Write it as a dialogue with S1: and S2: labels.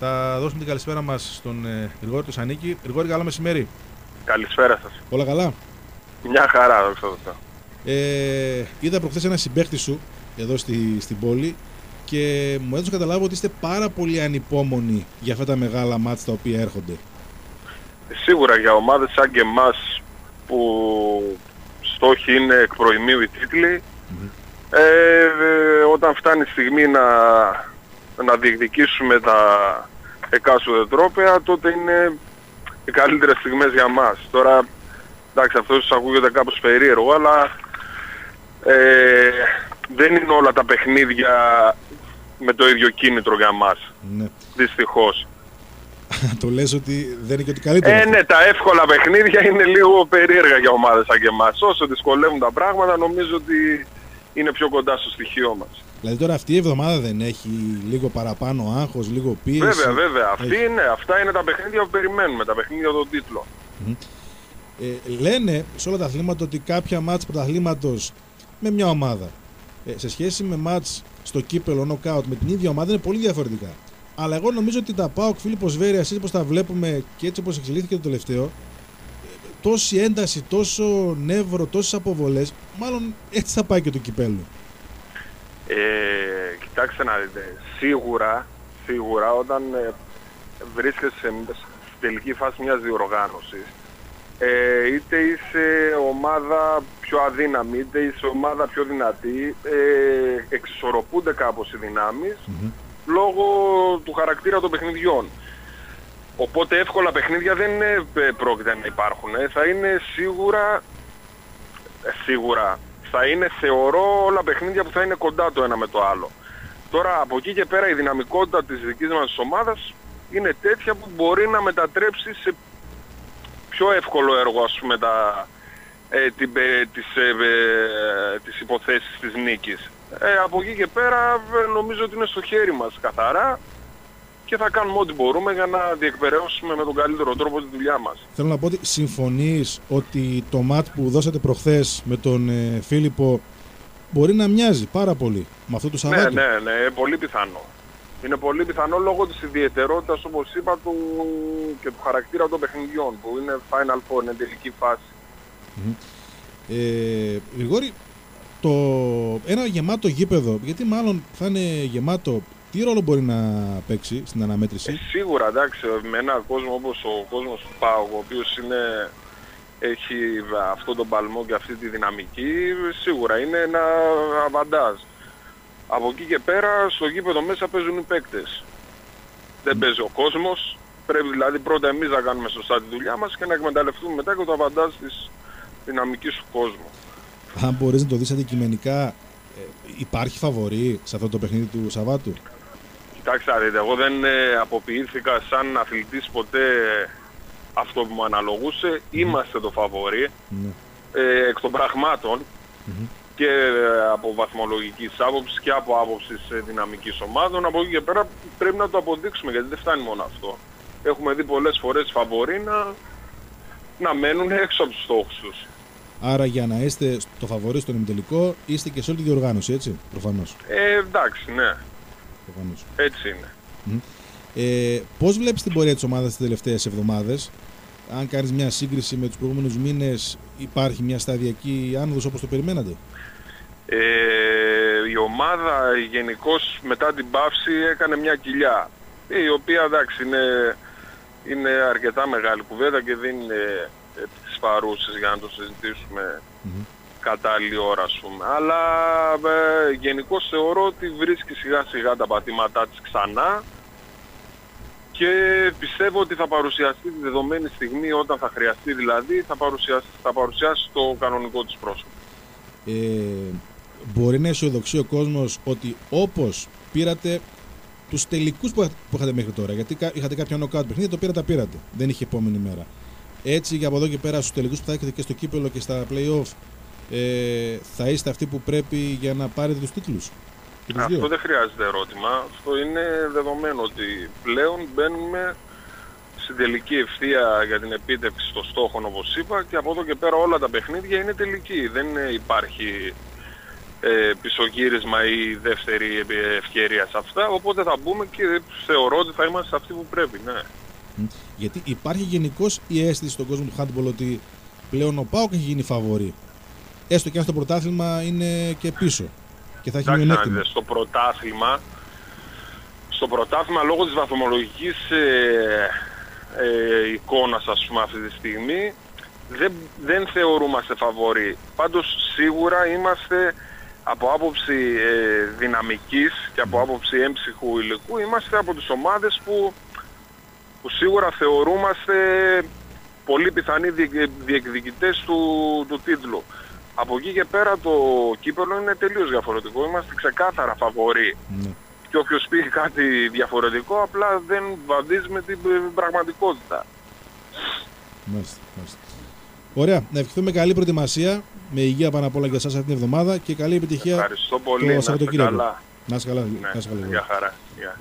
S1: Θα δώσουμε την καλησπέρα μας στον ε, Γρηγόρη του Σανίκη. Γρηγόρη, καλό μεσημέρι.
S2: Καλησπέρα σας.
S1: Όλα καλά;
S2: Μια χαρά, δόξα τω
S1: ε, Είδα προχθές ένα συμπέχτη σου εδώ στη, στην πόλη και μου έδωσε καταλάβω ότι είστε πάρα πολύ ανυπόμονοι για αυτά τα μεγάλα μάτς τα οποία έρχονται.
S2: Σίγουρα για ομάδες σαν και εμάς που στόχοι είναι εκ προημίου οι τίτλοι ε, όταν φτάνει η στιγμή να, να διεκδικήσουμε τα εκάστοτε τρόπαια τότε είναι οι καλύτερες στιγμές για μας. Τώρα εντάξει αυτό σας ακούγεται κάπως περίεργο αλλά ε, δεν είναι όλα τα παιχνίδια με το ίδιο κίνητρο για μας.
S1: Ναι.
S2: Δυστυχώς.
S1: το λες ότι δεν είναι και ότι καλύτερο.
S2: Ε, ναι, τα εύκολα παιχνίδια είναι λίγο περίεργα για ομάδες σαν και εμάς. Όσο δυσκολεύουν τα πράγματα νομίζω ότι είναι πιο κοντά στο στοιχείο μας.
S1: Δηλαδή τώρα αυτή η εβδομάδα δεν έχει λίγο παραπάνω άγχος, λίγο πίεση;
S2: Βέβαια, βέβαια. Αυτή είναι, αυτά είναι τα παιχνίδια που περιμένουμε, τα παιχνίδια των τίτλων.
S1: Ε, λένε σε όλα τα αθλήματα ότι κάποια μάτς πρωταθλήματος με μια ομάδα ε, σε σχέση με μάτς στο κύπελο νοκάουτ με την ίδια ομάδα είναι πολύ διαφορετικά. Αλλά εγώ νομίζω ότι τα ΠΑΟΚ Φίλιππος Βέρειας, έτσι όπως τα βλέπουμε και έτσι όπως εξελίχθηκε το τελευταίο, τόση ένταση, τόσο νεύρο, τόσες αποβολές, μάλλον έτσι θα πάει και το κυπέλο.
S2: Ε, κοιτάξτε να δείτε, σίγουρα, σίγουρα όταν ε, βρίσκεσαι στην τελική φάση μιας διοργάνωσης, ε, είτε είσαι ομάδα πιο αδύναμη, είτε είσαι ομάδα πιο δυνατή, ε, εξισορροπούνται κάπως οι δυναμεις λόγω του χαρακτήρα των παιχνιδιών. Οπότε εύκολα παιχνίδια δεν ε, πρόκειται να υπάρχουν. Ε. Θα είναι σίγουρα, ε, σίγουρα, θα είναι θεωρώ όλα παιχνίδια που θα είναι κοντά το ένα με το άλλο. Τώρα από εκεί και πέρα η δυναμικότητα της δικής μας ομάδας είναι τέτοια που μπορεί να μετατρέψει σε πιο εύκολο έργο ας πούμε τα, ε, την, ε, τις, ε, ε, τις υποθέσεις της νίκης. Ε, από εκεί και πέρα νομίζω ότι είναι στο χέρι μας καθαρά και θα κάνουμε ό,τι μπορούμε για να διεκπαιρεώσουμε με τον καλύτερο τρόπο τη δουλειά μας.
S1: Θέλω να πω ότι συμφωνείς ότι το ματ που δώσατε προχθές με τον ε, Φίλιππο μπορεί να μοιάζει πάρα πολύ με αυτό του
S2: ναι,
S1: Σαββάτου.
S2: Ναι, ναι, ναι, πολύ πιθανό. Είναι πολύ πιθανό λόγω της ιδιαιτερότητας όπως είπα του και του χαρακτήρα των παιχνιδιών που είναι Final Four, είναι τελική φάση.
S1: Mm-hmm. Ε, Γρηγόρη, το ένα γεμάτο γήπεδο, γιατί μάλλον θα είναι γεμάτο, τι ρόλο μπορεί να παίξει στην αναμέτρηση;
S2: Ε, σίγουρα, εντάξει, με ένα κόσμο όπως ο κόσμος του ΠΑΟΚ, ο οποίος είναι, έχει αυτό τον παλμό και αυτή τη δυναμική, σίγουρα είναι ένα αβαντάζ. Από εκεί και πέρα στο γήπεδο μέσα παίζουν οι παίκτες. Δεν παίζει ο κόσμος. Πρέπει δηλαδή πρώτα εμείς να κάνουμε σωστά τη δουλειά μας και να εκμεταλλευτούμε μετά και το αβαντάζ της δυναμικής του κόσμου.
S1: Αν μπορείς να το δεις αντικειμενικά, ε, υπάρχει φαβορή σε αυτό το παιχνίδι του Σαββάτου;
S2: Κοιτάξτε, δείτε, εγώ δεν ε, αποποιήθηκα σαν αθλητής ποτέ αυτό που μου αναλογούσε. Είμαστε το φαβορή
S1: Ναι.
S2: ε, εκ των πραγμάτων και ε, από βαθμολογικής άποψης και από άποψης ε, δυναμικής ομάδων. Από εκεί και πέρα πρέπει να το αποδείξουμε γιατί δεν φτάνει μόνο αυτό. Έχουμε δει πολλές φορές φαβοροί να, να μένουν έξω από τους στόχους τους.
S1: Άρα για να είστε στο φαβορή στον ημιτελικό, είστε και σε όλη τη διοργάνωση, έτσι, προφανώς.
S2: Ε, εντάξει, ναι.
S1: Προφανώς.
S2: Έτσι είναι.
S1: Ε, πώς βλέπεις την πορεία της ομάδας τις τελευταίες εβδομάδες, αν κάνεις μια σύγκριση με τους προηγούμενους μήνες, υπάρχει μια σταδιακή άνοδος όπως το περιμένατε;
S2: Ε, η ομάδα γενικώς μετά την πάυση έκανε μια κοιλιά η οποία εντάξει είναι, είναι αρκετά μεγάλη κουβέντα και δεν είναι τις παρούσες για να το συζητήσουμε κατάλληλη ώρα ας πούμε. Αλλά ε, γενικώ θεωρώ ότι βρίσκει σιγά σιγά τα πατήματά της ξανά και πιστεύω ότι θα παρουσιαστεί τη δεδομένη στιγμή όταν θα χρειαστεί δηλαδή θα παρουσιάσει, θα παρουσιάσει το κανονικό της πρόσωπο.
S1: Ε, μπορεί να αισιοδοξεί ο κόσμος ότι όπως πήρατε τους τελικούς που, που είχατε μέχρι τώρα, γιατί κα- είχατε κάποια νοκάουτ παιχνίδια, το πήρατε, τα πήρατε. Δεν είχε επόμενη μέρα. Έτσι για από εδώ και πέρα στους τελικούς που θα έχετε και στο κύπελο και στα play-off ε, θα είστε αυτοί που πρέπει για να πάρετε τους τίτλους. Και τους
S2: Αυτό
S1: δύο.
S2: δεν χρειάζεται ερώτημα. Αυτό είναι δεδομένο ότι πλέον μπαίνουμε στην τελική ευθεία για την επίτευξη των στόχων όπως είπα και από εδώ και πέρα όλα τα παιχνίδια είναι τελική. Δεν ε, υπάρχει ε, πισωγύρισμα ή δεύτερη ευκαιρία σε αυτά. Οπότε θα μπούμε και θεωρώ ότι θα είμαστε αυτοί που πρέπει. Ναι.
S1: Γιατί υπάρχει γενικώς η αίσθηση στον κόσμο του handball ότι πλέον ο Πάοκ έχει γίνει φαβορή. Έστω και αν στο πρωτάθλημα είναι και πίσω. Και θα έχει μειονέκτημα.
S2: Στο πρωτάθλημα, στο πρωτάθλημα λόγω της βαθμολογικής ε, ε, εικόνας ας πούμε αυτή τη στιγμή δεν, δεν θεωρούμαστε φαβοροί. Πάντως σίγουρα είμαστε από άποψη ε, δυναμικής και από άποψη έμψυχου υλικού είμαστε από τις ομάδες που, που σίγουρα θεωρούμαστε πολύ πιθανοί διεκδικητές του, του τίτλου. Από εκεί και πέρα το κύπελο είναι τελείως διαφορετικό. Είμαστε ξεκάθαρα φαβοροί. Ναι. Και όποιος πει κάτι διαφορετικό απλά δεν βαδίζει με την πραγματικότητα.
S1: Μάλιστα, μάλιστα. Ωραία. Να ευχηθούμε καλή προετοιμασία. Με υγεία πάνω απ' όλα για εσάς αυτή την εβδομάδα και καλή επιτυχία
S2: Ευχαριστώ πολύ.
S1: το Σαββατοκύριακο.
S2: Να
S1: είσαι καλά.
S2: Ναι,
S1: να είσαι καλά.
S2: Γεια χαρά. Γεια.